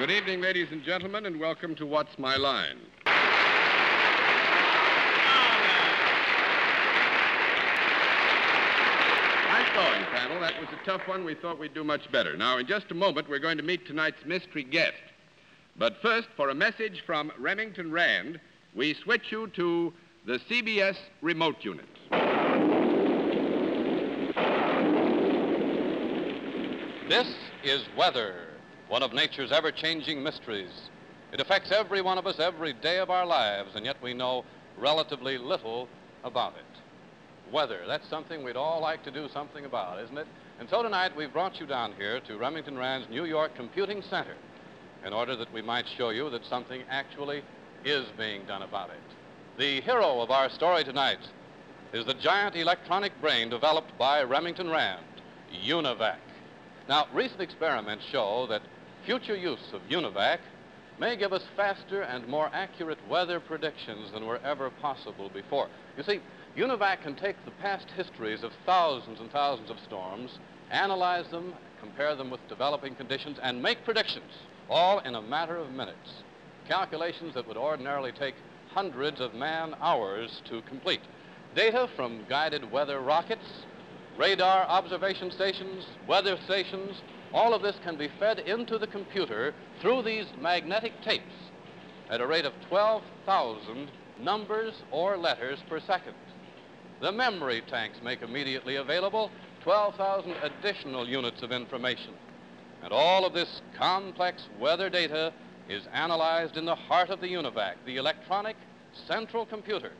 Good evening, ladies and gentlemen, and welcome to What's My Line. Nice going, panel. That was a tough one. We thought we'd do much better. Now, in just a moment, we're going to meet tonight's mystery guest. But first, for a message from Remington Rand, we switch you to the CBS remote unit. This is weather, one of nature's ever changing mysteries. It affects every one of us every day of our lives, and yet we know relatively little about it. Weather, that's something we'd all like to do something about, isn't it? And so tonight we've brought you down here to Remington Rand's New York Computing Center in order that we might show you that something actually is being done about it. The hero of our story tonight is the giant electronic brain developed by Remington Rand, UNIVAC. Now, recent experiments show that future use of UNIVAC may give us faster and more accurate weather predictions than were ever possible before. You see, UNIVAC can take the past histories of thousands and thousands of storms, analyze them, compare them with developing conditions, and make predictions, all in a matter of minutes. Calculations that would ordinarily take hundreds of man hours to complete. Data from guided weather rockets, radar observation stations, weather stations, all of this can be fed into the computer through these magnetic tapes at a rate of 12,000 numbers or letters per second. The memory tanks make immediately available 12,000 additional units of information. And all of this complex weather data is analyzed in the heart of the UNIVAC, the electronic central computer,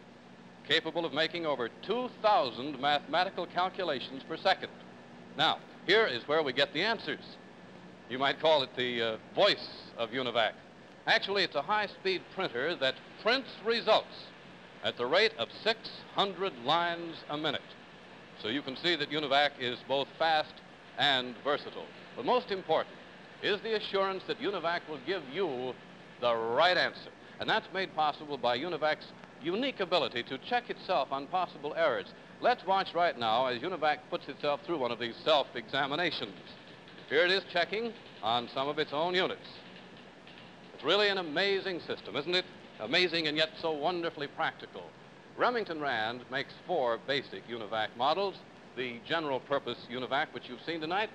capable of making over 2,000 mathematical calculations per second. Now, here is where we get the answers. You might call it the uh, voice of UNIVAC. Actually, it's a high-speed printer that prints results at the rate of 600 lines a minute. So you can see that UNIVAC is both fast and versatile. But most important is the assurance that UNIVAC will give you the right answer. And that's made possible by UNIVAC's unique ability to check itself on possible errors. Let's watch right now as UNIVAC puts itself through one of these self-examinations. Here it is checking on some of its own units. It's really an amazing system, isn't it? Amazing and yet so wonderfully practical. Remington Rand makes four basic UNIVAC models. The general purpose UNIVAC, which you've seen tonight,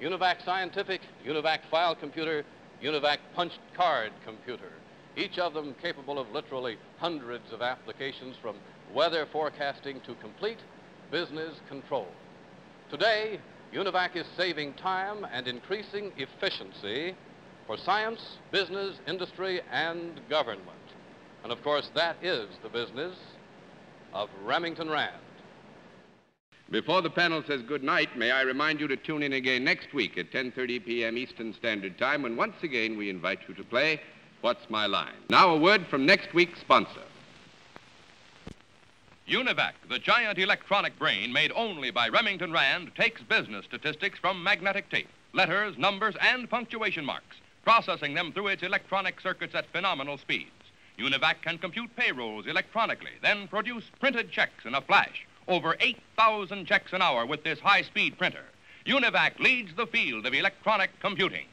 UNIVAC Scientific, UNIVAC File Computer, UNIVAC Punched Card Computer. Each of them capable of literally hundreds of applications from weather forecasting to complete business control. Today, UNIVAC is saving time and increasing efficiency for science, business, industry, and government. And of course, that is the business of Remington Rand. Before the panel says good night, may I remind you to tune in again next week at 10:30 p.m. Eastern Standard Time when once again we invite you to play What's My Line? Now a word from next week's sponsor. UNIVAC, the giant electronic brain made only by Remington Rand, takes business statistics from magnetic tape, letters, numbers, and punctuation marks, processing them through its electronic circuits at phenomenal speeds. UNIVAC can compute payrolls electronically, then produce printed checks in a flash. Over 8,000 checks an hour with this high-speed printer. UNIVAC leads the field of electronic computing.